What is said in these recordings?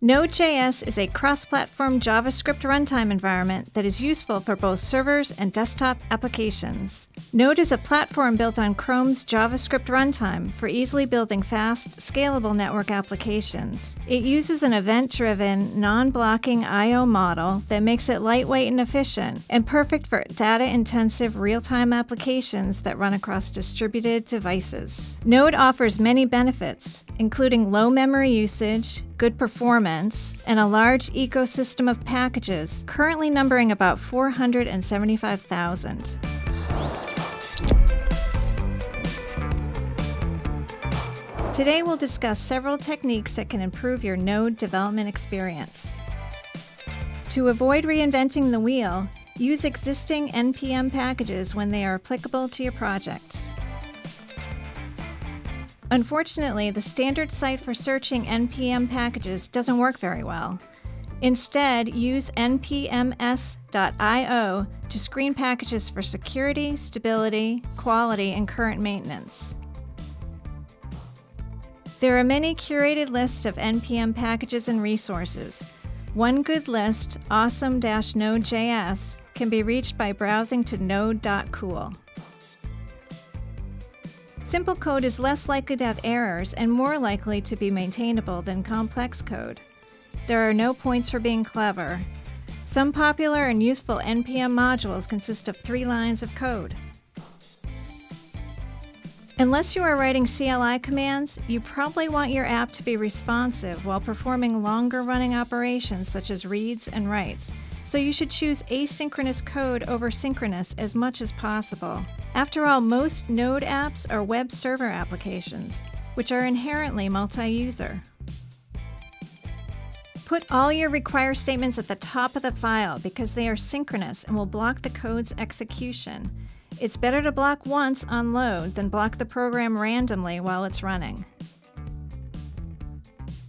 Node.js is a cross platform JavaScript runtime environment that is useful for both servers and desktop applications. Node is a platform built on Chrome's JavaScript runtime for easily building fast, scalable network applications. It uses an event driven, non blocking I.O. model that makes it lightweight and efficient, and perfect for data intensive real time applications that run across distributed devices. Node offers many benefits, including low memory usage, good performance, and a large ecosystem of packages, currently numbering about 475,000. Today we'll discuss several techniques that can improve your Node development experience. To avoid reinventing the wheel, use existing NPM packages when they are applicable to your project. Unfortunately, the standard site for searching NPM packages doesn't work very well. Instead, use npms.io to screen packages for security, stability, quality, and current maintenance. There are many curated lists of NPM packages and resources. One good list, awesome-node.js, can be reached by browsing to node.cool. Simple code is less likely to have errors and more likely to be maintainable than complex code. There are no points for being clever. Some popular and useful NPM modules consist of three lines of code. Unless you are writing CLI commands, you probably want your app to be responsive while performing longer running operations such as reads and writes, so you should choose asynchronous code over synchronous as much as possible. After all, most Node apps are web server applications, which are inherently multi-user. Put all your require statements at the top of the file because they are synchronous and will block the code's execution. It's better to block once on load than block the program randomly while it's running.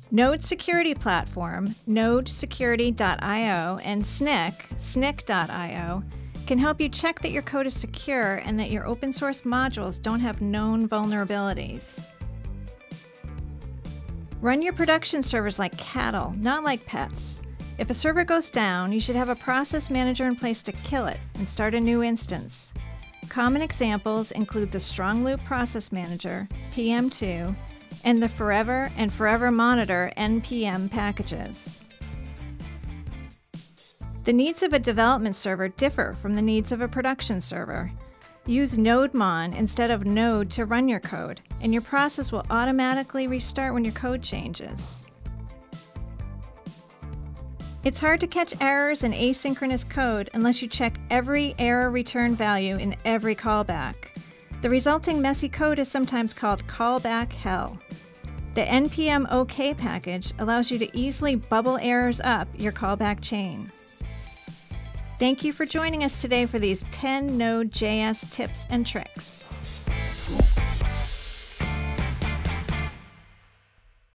Node Security Platform, nodesecurity.io, and Snyk, snyk.io, can help you check that your code is secure and that your open source modules don't have known vulnerabilities. Run your production servers like cattle, not like pets. If a server goes down, you should have a process manager in place to kill it and start a new instance. Common examples include the Strong Loop Process Manager, PM2, and the Forever and Forever Monitor NPM packages. The needs of a development server differ from the needs of a production server. Use NodeMon instead of Node to run your code, and your process will automatically restart when your code changes. It's hard to catch errors in asynchronous code unless you check every error return value in every callback. The resulting messy code is sometimes called callback hell. The npm okay package allows you to easily bubble errors up your callback chain. Thank you for joining us today for these 10 Node.js tips and tricks.